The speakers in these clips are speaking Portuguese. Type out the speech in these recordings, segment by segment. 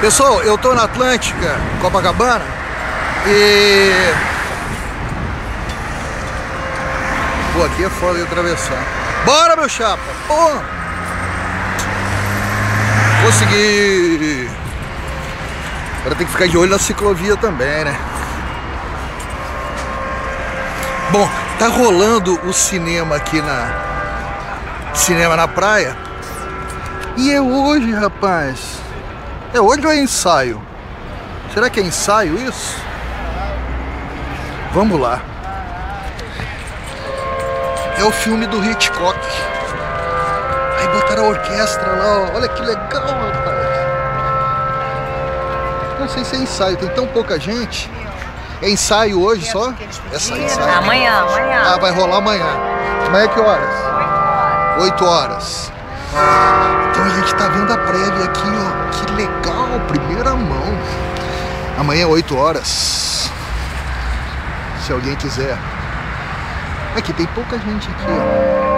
Pessoal, eu tô na Atlântica, Copacabana, e... Pô, aqui é foda de atravessar. Bora, meu chapa! Pô! Consegui! Agora tem que ficar de olho na ciclovia também, né? Bom, tá rolando o cinema aqui na... Cinema na praia. E é hoje, rapaz. É hoje ou é ensaio? Será que é ensaio isso? Vamos lá. É o filme do Hitchcock. Aí botaram a orquestra lá, ó. olha que legal, rapaz. Não sei se é ensaio, tem tão pouca gente. É ensaio hoje só? É só ensaio. Amanhã, amanhã. Ah, vai rolar amanhã. Amanhã é que horas? 8 horas. Então a gente tá vendo a prévia aqui, ó. Que legal, primeira mão. Amanhã 8 horas. Se alguém quiser. Aqui tem pouca gente aqui, ó.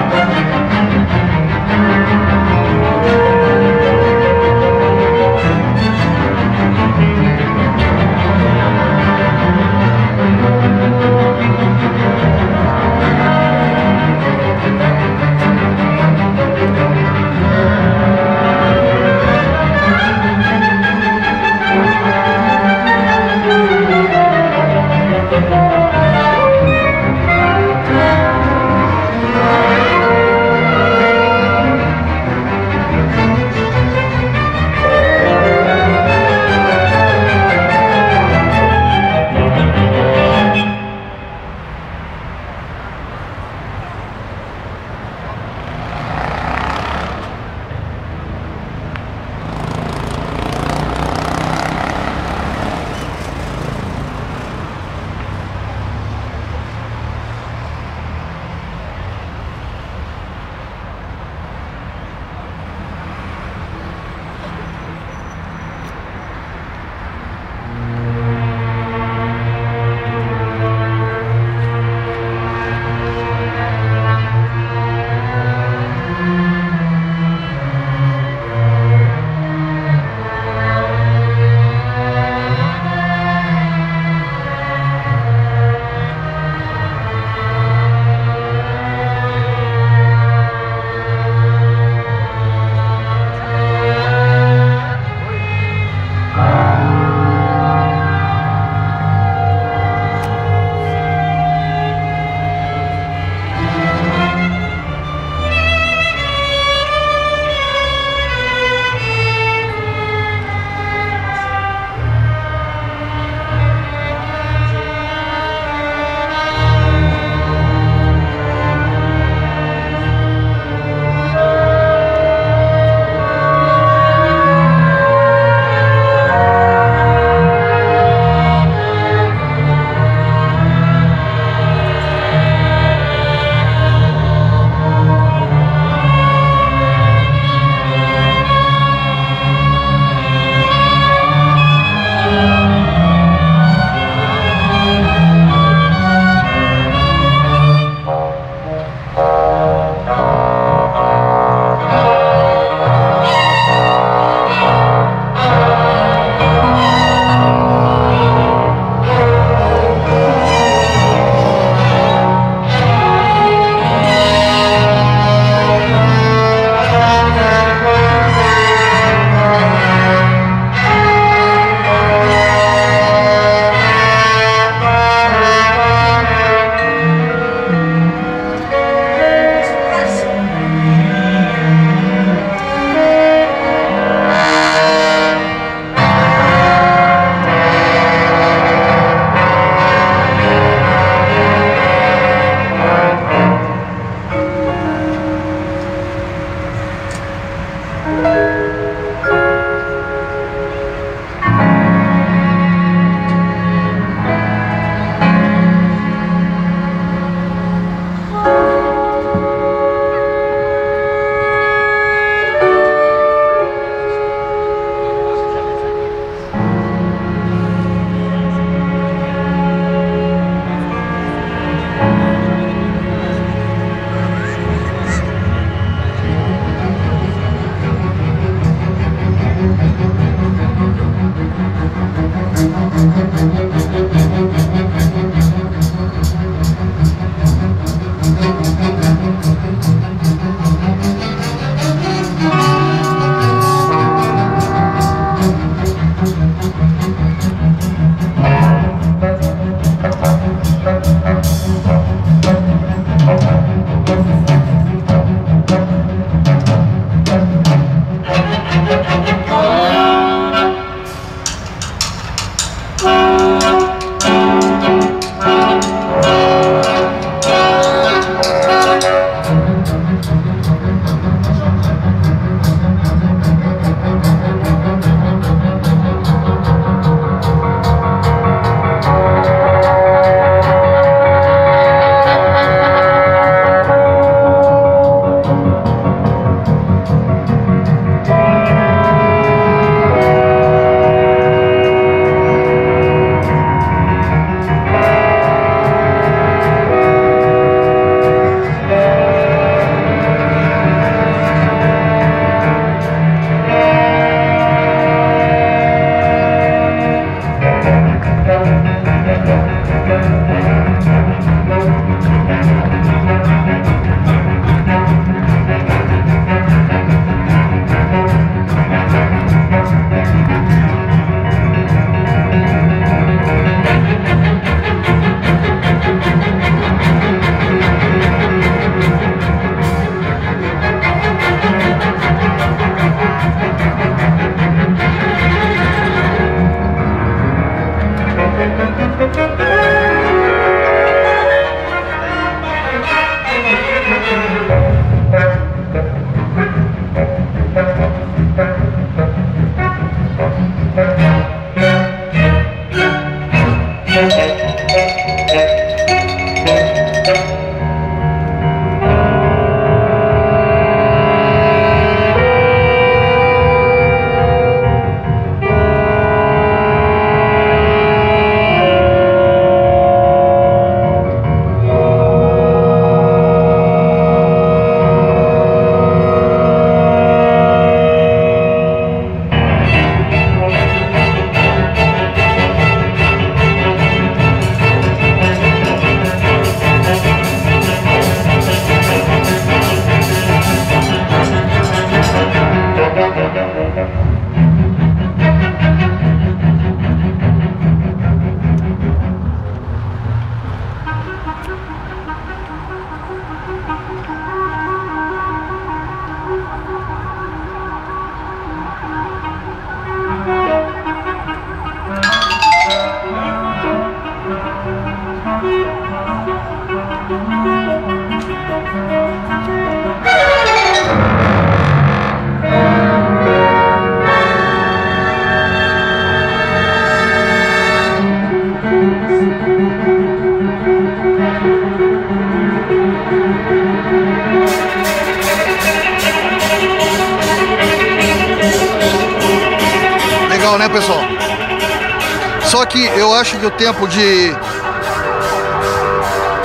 Que eu acho que o tempo de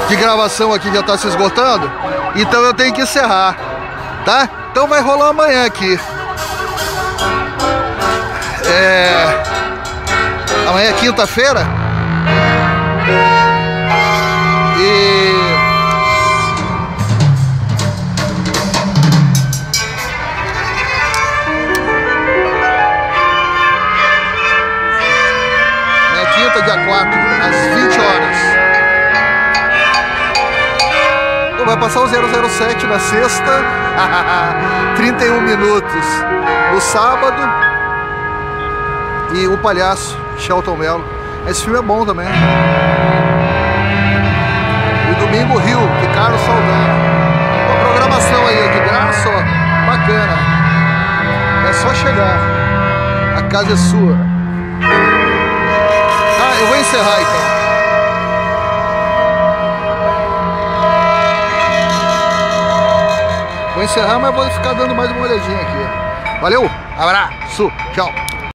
de gravação aqui já está se esgotando, então eu tenho que encerrar, tá? Então vai rolar amanhã aqui. É... Amanhã é quinta-feira. 4, às 20 horas. Vai passar o 007 na sexta, 31 minutos no sábado. E o palhaço, Shelton Mello. Esse filme é bom também. E domingo Rio, Ricardo Saldanha. Uma programação aí de graça, ó, bacana. É só chegar. A casa é sua encerrar então. Vou encerrar, mas vou ficar dando mais uma olhadinha aqui. Valeu, abraço, tchau.